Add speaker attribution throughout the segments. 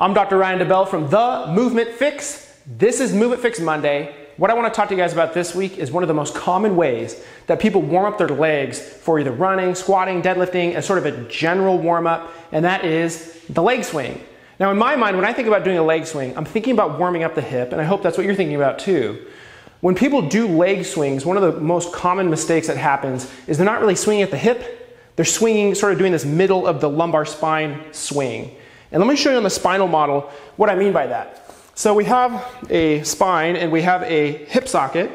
Speaker 1: I'm Dr. Ryan DeBell from The Movement Fix. This is Movement Fix Monday. What I want to talk to you guys about this week is one of the most common ways that people warm up their legs for either running, squatting, deadlifting, as sort of a general warm up, and that is the leg swing. Now, in my mind, when I think about doing a leg swing, I'm thinking about warming up the hip, and I hope that's what you're thinking about too. When people do leg swings, one of the most common mistakes that happens is they're not really swinging at the hip, they're swinging, sort of doing this middle of the lumbar spine swing. And let me show you on the spinal model what I mean by that. So we have a spine and we have a hip socket.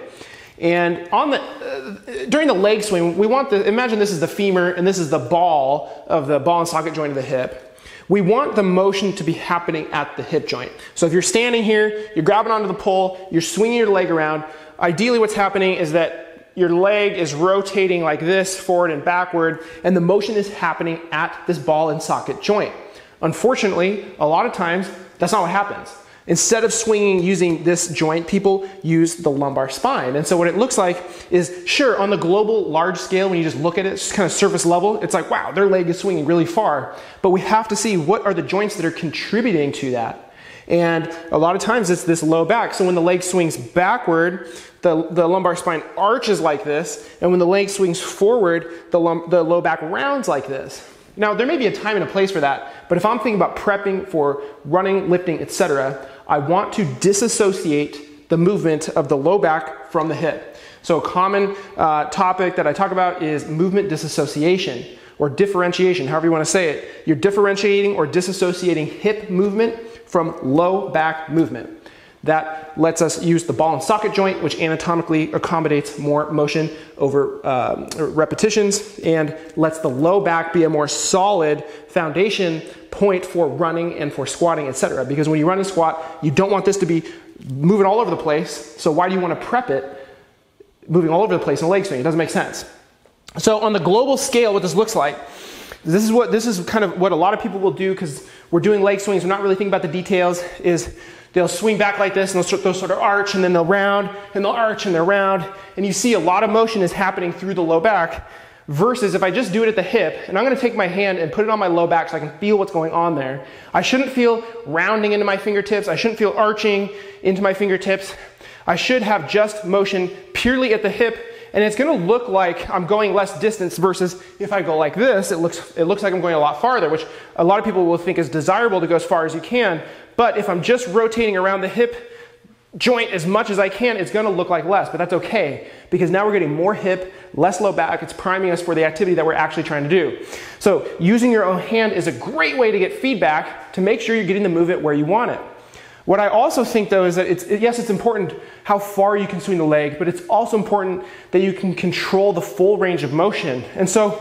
Speaker 1: And on the, uh, during the leg swing, we want the, imagine this is the femur and this is the ball of the ball and socket joint of the hip. We want the motion to be happening at the hip joint. So if you're standing here, you're grabbing onto the pole, you're swinging your leg around. Ideally, what's happening is that your leg is rotating like this, forward and backward, and the motion is happening at this ball and socket joint. Unfortunately, a lot of times, that's not what happens. Instead of swinging using this joint, people use the lumbar spine. And so what it looks like is, sure, on the global large scale, when you just look at it, it's kind of surface level, it's like, wow, their leg is swinging really far. But we have to see what are the joints that are contributing to that. And a lot of times it's this low back. So when the leg swings backward, the, the lumbar spine arches like this. And when the leg swings forward, the, lum- the low back rounds like this. Now, there may be a time and a place for that, but if I'm thinking about prepping for running, lifting, etc., I want to disassociate the movement of the low back from the hip. So, a common uh, topic that I talk about is movement disassociation or differentiation, however you want to say it. You're differentiating or disassociating hip movement from low back movement. That lets us use the ball and socket joint, which anatomically accommodates more motion over uh, repetitions and lets the low back be a more solid foundation point for running and for squatting, etc. Because when you run and squat, you don't want this to be moving all over the place. So why do you want to prep it moving all over the place in a leg swing? It doesn't make sense. So on the global scale, what this looks like, this is what this is kind of what a lot of people will do because we're doing leg swings. We're not really thinking about the details. Is they'll swing back like this and they'll, they'll sort of arch and then they'll round and they'll arch and they're round. And you see a lot of motion is happening through the low back versus if I just do it at the hip and I'm going to take my hand and put it on my low back so I can feel what's going on there. I shouldn't feel rounding into my fingertips. I shouldn't feel arching into my fingertips. I should have just motion purely at the hip and it's going to look like I'm going less distance versus if I go like this, it looks, it looks like I'm going a lot farther, which a lot of people will think is desirable to go as far as you can. But if I'm just rotating around the hip joint as much as I can, it's going to look like less, but that's okay because now we're getting more hip, less low back. It's priming us for the activity that we're actually trying to do. So using your own hand is a great way to get feedback to make sure you're getting the movement where you want it. What I also think though is that it's, yes, it's important how far you can swing the leg, but it's also important that you can control the full range of motion. And so,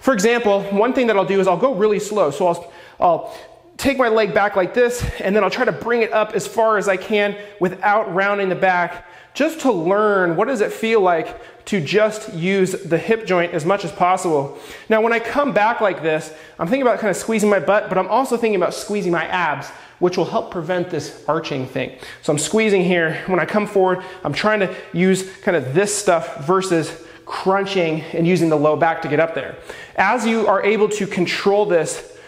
Speaker 1: for example, one thing that I'll do is I'll go really slow. So I'll, I'll take my leg back like this, and then I'll try to bring it up as far as I can without rounding the back, just to learn what does it feel like to just use the hip joint as much as possible. Now, when I come back like this, I'm thinking about kind of squeezing my butt, but I'm also thinking about squeezing my abs which will help prevent this arching thing. So I'm squeezing here. When I come forward, I'm trying to use kind of this stuff versus crunching and using the low back to get up there. As you are able to control this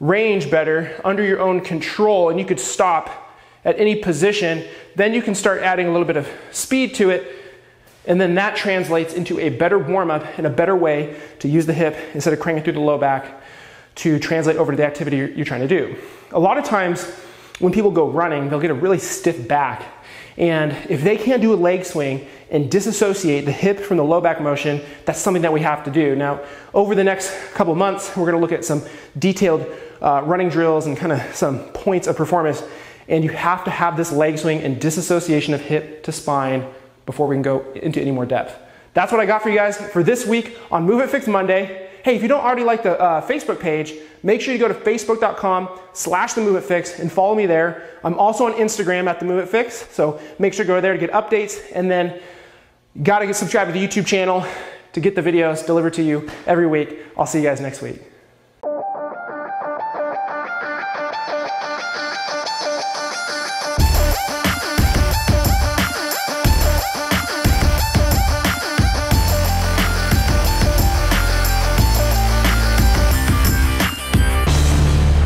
Speaker 1: range better under your own control, and you could stop at any position, then you can start adding a little bit of speed to it. And then that translates into a better warm up and a better way to use the hip instead of cranking through the low back to translate over to the activity you're, trying to do. A lot of times when people go running, they'll get a really stiff back. And if they can't do a leg swing and disassociate the hip from the low back motion, that's something that we have to do. Now, over the next couple months, we're going to look at some detailed uh, running drills and kind of some points of performance. And you have to have this leg swing and disassociation of hip to spine before we can go into any more depth. That's what I got for you guys for this week on Movement Fix Monday. Hey, if you don't already like the uh, Facebook page, make sure you go to facebook.com slash the movement fix and follow me there. I'm also on Instagram at the movement fix, so make sure you go there to get updates and then got to get subscribed to the YouTube channel to get the videos delivered to you every week. I'll see you guys next week.